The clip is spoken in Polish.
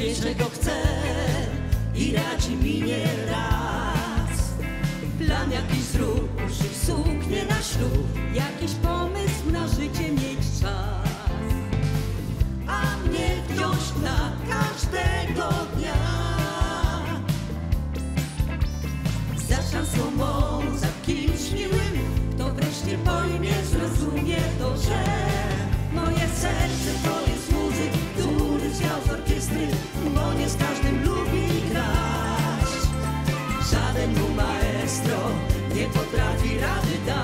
wie czego chce i radzi mi nie raz. Plan jakiś zrób, użyj na ślub, jakiś pomysł na życie mieć czas. A mnie wciąż na każdego dnia. Za szansą za kimś miłym, to wreszcie pojmie, zrozumie to, że maestro nie potrafi rady dać.